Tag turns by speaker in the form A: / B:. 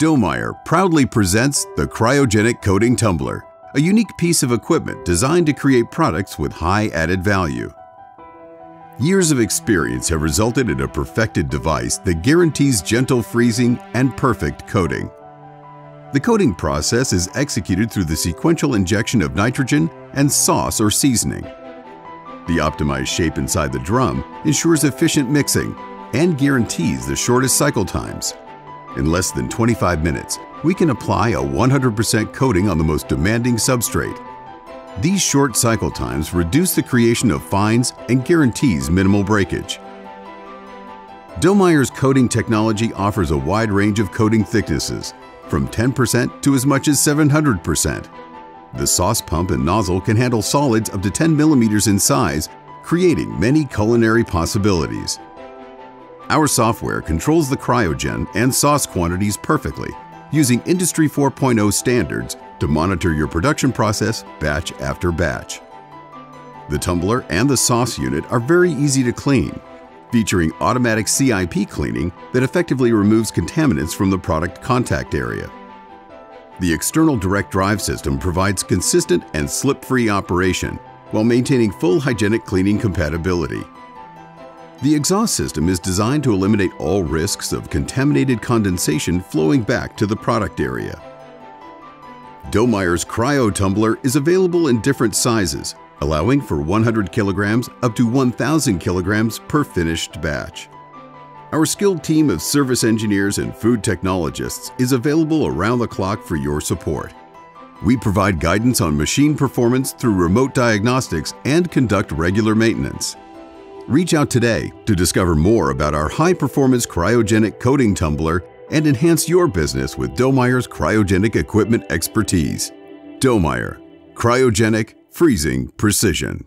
A: Dohmeyer proudly presents the Cryogenic Coating Tumbler, a unique piece of equipment designed to create products with high added value. Years of experience have resulted in a perfected device that guarantees gentle freezing and perfect coating. The coating process is executed through the sequential injection of nitrogen and sauce or seasoning. The optimized shape inside the drum ensures efficient mixing and guarantees the shortest cycle times. In less than 25 minutes, we can apply a 100% coating on the most demanding substrate. These short cycle times reduce the creation of fines and guarantees minimal breakage. Dohmeyer's coating technology offers a wide range of coating thicknesses, from 10% to as much as 700%. The sauce pump and nozzle can handle solids up to 10 millimeters in size, creating many culinary possibilities. Our software controls the cryogen and sauce quantities perfectly, using Industry 4.0 standards to monitor your production process batch after batch. The tumbler and the sauce unit are very easy to clean, featuring automatic CIP cleaning that effectively removes contaminants from the product contact area. The external direct drive system provides consistent and slip-free operation while maintaining full hygienic cleaning compatibility. The exhaust system is designed to eliminate all risks of contaminated condensation flowing back to the product area. Dohmeyer's Cryo Tumbler is available in different sizes, allowing for 100 kilograms up to 1,000 kilograms per finished batch. Our skilled team of service engineers and food technologists is available around the clock for your support. We provide guidance on machine performance through remote diagnostics and conduct regular maintenance. Reach out today to discover more about our high-performance cryogenic coating tumbler and enhance your business with Dohmeyer's cryogenic equipment expertise. Dohmeyer, cryogenic freezing precision.